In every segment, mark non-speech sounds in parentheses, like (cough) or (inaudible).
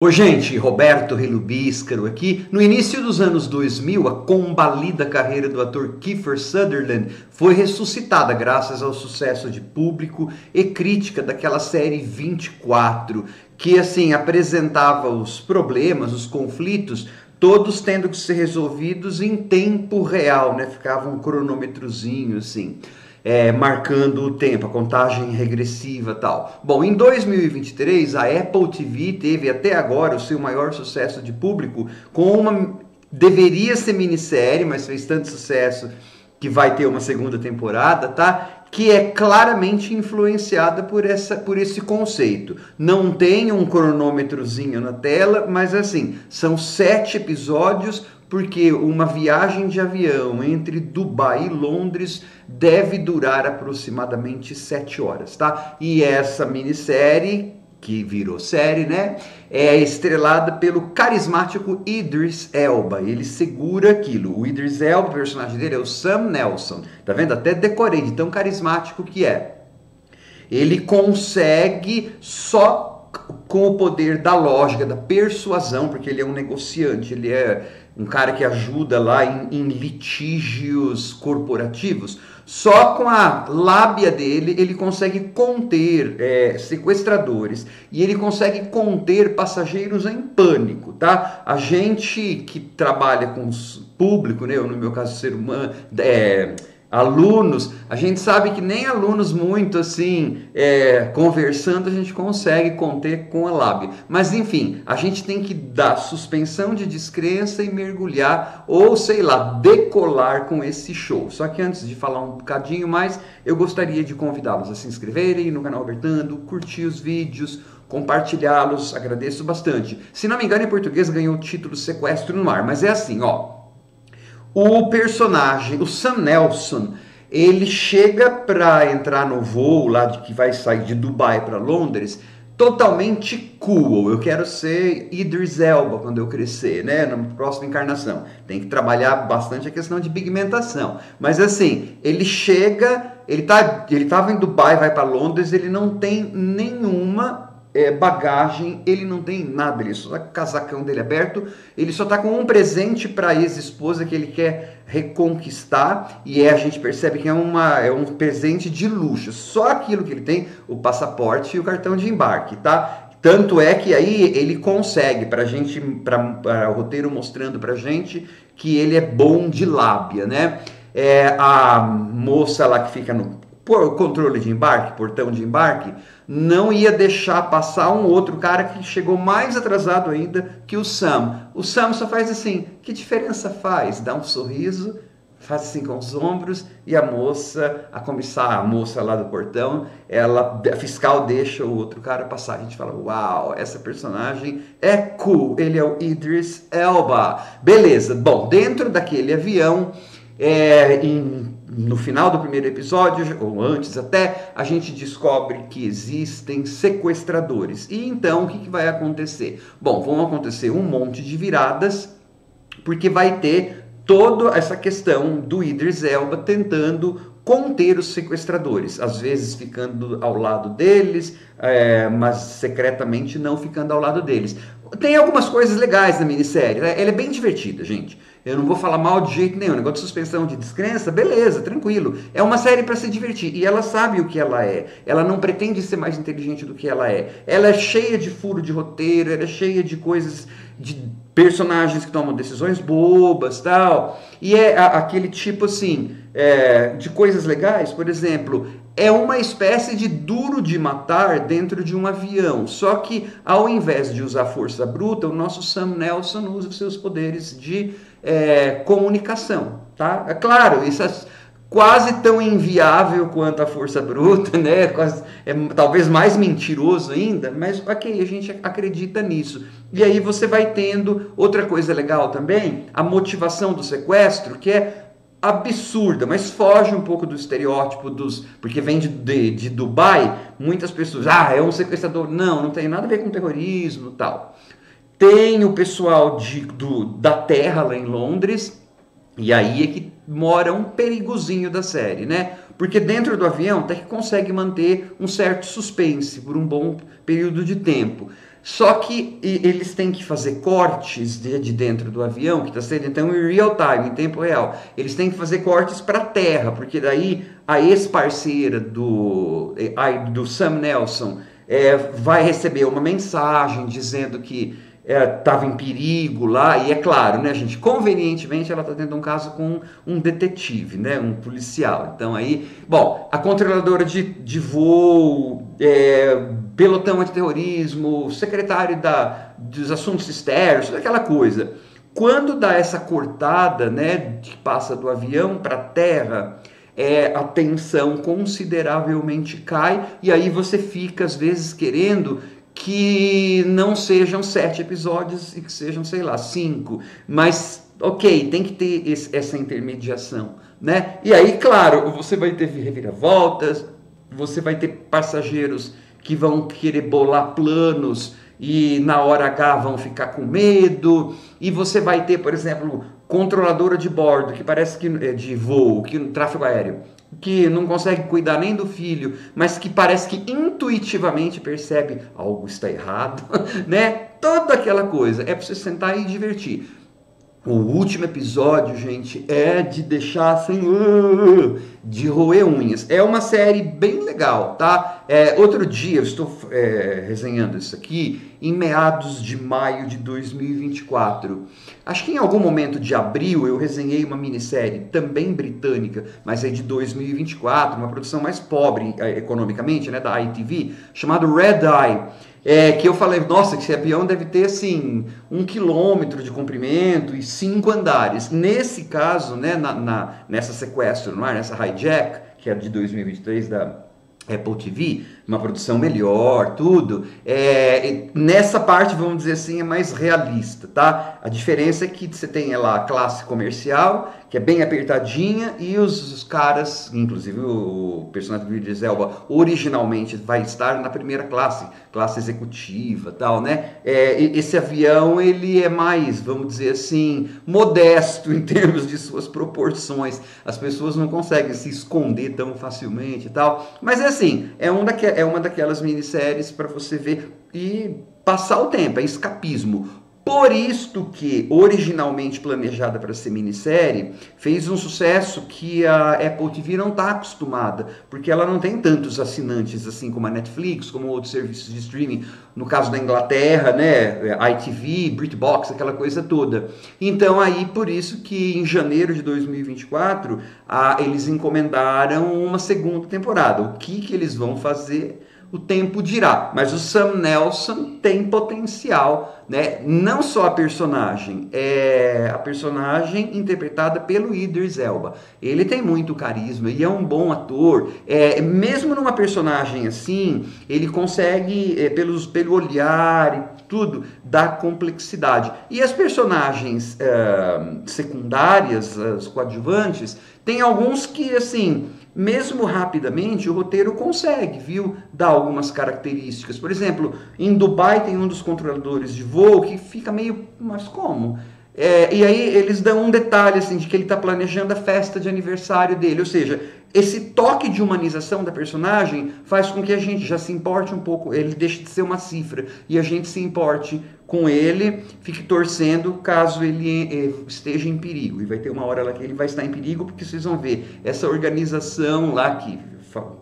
Oi, gente, Roberto Relubíscaro aqui. No início dos anos 2000, a combalida carreira do ator Kiefer Sutherland foi ressuscitada graças ao sucesso de público e crítica daquela série 24, que assim apresentava os problemas, os conflitos, todos tendo que ser resolvidos em tempo real, né? Ficava um cronômetrozinho assim é, marcando o tempo, a contagem regressiva tal. Bom, em 2023 a Apple TV teve até agora o seu maior sucesso de público com uma deveria ser minissérie, mas fez tanto sucesso que vai ter uma segunda temporada, tá? Que é claramente influenciada por, essa, por esse conceito. Não tem um cronômetrozinho na tela, mas assim, são sete episódios porque uma viagem de avião entre Dubai e Londres deve durar aproximadamente sete horas, tá? E essa minissérie que virou série, né? É estrelada pelo carismático Idris Elba. Ele segura aquilo. O Idris Elba, o personagem dele é o Sam Nelson. Tá vendo? Até decorei de tão carismático que é. Ele consegue só com o poder da lógica, da persuasão, porque ele é um negociante, ele é um cara que ajuda lá em, em, litígios corporativos. Só com a lábia dele ele consegue conter é, sequestradores e ele consegue conter passageiros em pânico, tá? A gente que trabalha com público, né? Eu, no meu caso ser humano, é, alunos, a gente sabe que nem alunos muito assim, é, conversando, a gente consegue conter com a lábia. Mas enfim, a gente tem que dar suspensão de descrença e mergulhar, ou sei lá, decolar com esse show. Só que antes de falar um bocadinho mais, eu gostaria de convidá-los a se inscreverem no canal Bertando, curtir os vídeos, compartilhá-los, agradeço bastante. Se não me engano, em português ganhou o título Sequestro no Ar, mas é assim, ó. O personagem, o Sam Nelson, ele chega para entrar no voo lá de que vai sair de Dubai para Londres totalmente cool. Eu quero ser Idris Elba quando eu crescer, né? Na próxima encarnação. Tem que trabalhar bastante a questão de pigmentação. Mas assim, ele chega, ele tá, ele tava em Dubai, vai para Londres, ele não tem nenhuma é, bagagem, ele não tem nada, ele só tá com o casacão dele aberto, ele só tá com um presente para ex-esposa que ele quer reconquistar e é, a gente percebe que é, uma, é um presente de luxo, só aquilo que ele tem, o passaporte e o cartão de embarque, tá? Tanto é que aí ele consegue, para gente, para o roteiro mostrando para gente que ele é bom de lábia, né? É, a moça lá que fica no controle de embarque, portão de embarque, não ia deixar passar um outro cara que chegou mais atrasado ainda que o Sam. O Sam só faz assim, que diferença faz? Dá um sorriso, faz assim com os ombros e a moça, a comissária, a moça lá do portão, ela, a fiscal deixa o outro cara passar. A gente fala, uau, essa personagem é cool, ele é o Idris Elba. Beleza, bom, dentro daquele avião, é, em no final do primeiro episódio, ou antes até, a gente descobre que existem sequestradores. E então o que, que vai acontecer? Bom, vão acontecer um monte de viradas, porque vai ter toda essa questão do Idris Elba tentando conter os sequestradores, às vezes ficando ao lado deles, é, mas secretamente não ficando ao lado deles. Tem algumas coisas legais na minissérie, né? ela é bem divertida, gente. Eu não vou falar mal de jeito nenhum. Negócio de suspensão de descrença, beleza, tranquilo. É uma série para se divertir. E ela sabe o que ela é. Ela não pretende ser mais inteligente do que ela é. Ela é cheia de furo de roteiro, ela é cheia de coisas, de personagens que tomam decisões bobas tal. E é aquele tipo assim, é, de coisas legais, por exemplo, é uma espécie de duro de matar dentro de um avião. Só que ao invés de usar força bruta, o nosso Sam Nelson usa os seus poderes de é, comunicação, tá? É claro, isso é quase tão inviável quanto a força bruta, né? Quase, é talvez mais mentiroso ainda, mas ok, a gente acredita nisso. E aí você vai tendo outra coisa legal também, a motivação do sequestro, que é absurda, mas foge um pouco do estereótipo dos. Porque vem de, de, de Dubai, muitas pessoas, ah, é um sequestrador. Não, não tem nada a ver com terrorismo tal. Tem o pessoal de, do, da Terra lá em Londres, e aí é que mora um perigozinho da série, né? Porque dentro do avião até que consegue manter um certo suspense por um bom período de tempo. Só que eles têm que fazer cortes de, de dentro do avião que está sendo então em real time, em tempo real. Eles têm que fazer cortes para a terra, porque daí a ex-parceira do, do Sam Nelson é, vai receber uma mensagem dizendo que estava é, em perigo lá, e é claro, né, gente, convenientemente ela está tendo um caso com um detetive, né, um policial. Então aí, bom, a controladora de, de voo, é, pelotão antiterrorismo, secretário da, dos assuntos externos, toda aquela coisa. Quando dá essa cortada, né, que passa do avião para a terra, é, a tensão consideravelmente cai e aí você fica às vezes querendo que não sejam sete episódios e que sejam, sei lá, cinco. Mas, ok, tem que ter esse, essa intermediação, né? E aí, claro, você vai ter reviravoltas, você vai ter passageiros que vão querer bolar planos e na hora H vão ficar com medo, e você vai ter, por exemplo, controladora de bordo, que parece que é de voo, que tráfego aéreo, que não consegue cuidar nem do filho, mas que parece que intuitivamente percebe algo está errado, (laughs) né? Toda aquela coisa. É para você sentar e divertir. O último episódio, gente, é de deixar assim, uh, de roer unhas. É uma série bem legal, tá? É, outro dia, eu estou é, resenhando isso aqui, em meados de maio de 2024. Acho que em algum momento de abril eu resenhei uma minissérie, também britânica, mas é de 2024, uma produção mais pobre é, economicamente, né, da ITV, chamada Red Eye é, que eu falei, nossa, esse avião deve ter assim um quilômetro de comprimento e cinco andares. Nesse caso, né, na, na nessa sequestro, não é? nessa hijack, que é de 2023 da Apple TV, uma produção melhor, tudo. É, nessa parte, vamos dizer assim, é mais realista, tá? A diferença é que você tem lá a classe comercial, que é bem apertadinha, e os, os caras, inclusive o personagem do Idris Elba, originalmente vai estar na primeira classe, classe executiva, tal, né? É, esse avião, ele é mais, vamos dizer assim, modesto (laughs) em termos de suas proporções. As pessoas não conseguem se esconder tão facilmente e tal. Mas é assim, é, um daque, é uma daquelas minisséries para você ver e passar o tempo, é escapismo. Por isto que, originalmente planejada para ser minissérie, fez um sucesso que a Apple TV não está acostumada, porque ela não tem tantos assinantes assim como a Netflix, como outros serviços de streaming, no caso da Inglaterra, né, ITV, BritBox, aquela coisa toda. Então aí, por isso que em janeiro de 2024, a, eles encomendaram uma segunda temporada. O que, que eles vão fazer? O tempo dirá. Mas o Sam Nelson tem potencial, né? Não só a personagem, é a personagem interpretada pelo Idris Elba. Ele tem muito carisma e é um bom ator. É, mesmo numa personagem assim, ele consegue, é, pelos, pelo olhar e tudo, dar complexidade. E as personagens é, secundárias, as coadjuvantes, tem alguns que, assim, mesmo rapidamente, o roteiro consegue, viu, dar algumas características. Por exemplo, em Dubai tem um dos controladores de voo que fica meio, mas como? É, e aí eles dão um detalhe assim de que ele está planejando a festa de aniversário dele, ou seja, esse toque de humanização da personagem faz com que a gente já se importe um pouco, ele deixe de ser uma cifra e a gente se importe com ele, fique torcendo caso ele eh, esteja em perigo. E vai ter uma hora lá que ele vai estar em perigo, porque vocês vão ver essa organização lá que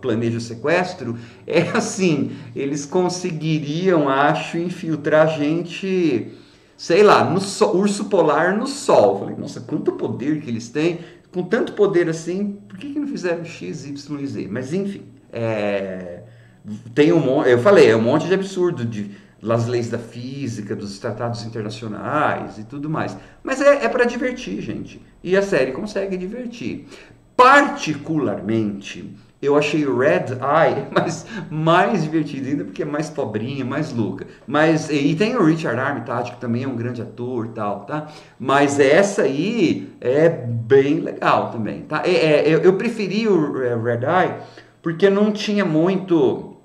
planeja o sequestro, é assim, eles conseguiriam, acho, infiltrar gente sei lá, no sol, urso polar no sol. Falei, nossa, quanto poder que eles têm. Com tanto poder assim, por que, que não fizeram X, Y Z? Mas enfim, é, tem um monte, eu falei, é um monte de absurdo de das leis da física, dos tratados internacionais e tudo mais. Mas é, é para divertir, gente. E a série consegue divertir. Particularmente, eu achei Red Eye (laughs) mais, mais divertido ainda porque é mais pobrinha, mais louca. Mas e tem o Richard Armitage que também é um grande ator, tal, tá? Mas essa aí é bem legal também, tá? É, é, eu, eu preferi o Red Eye porque não tinha muito,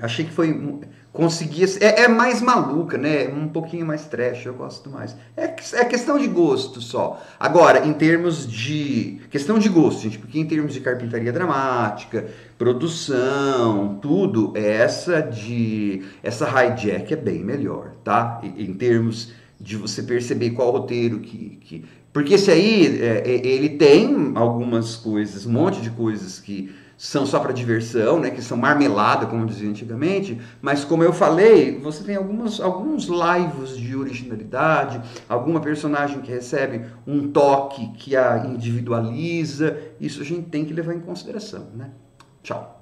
achei que foi conseguia. É, é, mais maluca, né? Um pouquinho mais trash, eu gosto mais. É, é questão de gosto só. Agora, em termos de. Questão de gosto, gente, porque em termos de carpintaria dramática, produção, tudo, essa de. Essa hijack é bem melhor, tá? Em termos de você perceber qual roteiro que. que... Porque esse aí, é, é ele tem algumas coisas, um monte de coisas que são só para diversão, né, que são marmelada, como dizia antigamente, mas como eu falei, você tem alguns, alguns laivos de originalidade, alguma personagem que recebe um toque que a individualiza, isso a gente tem que levar em consideração, né? Tchau.